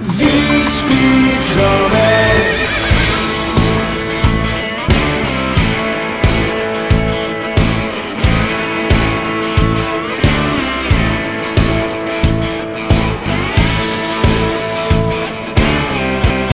These speeds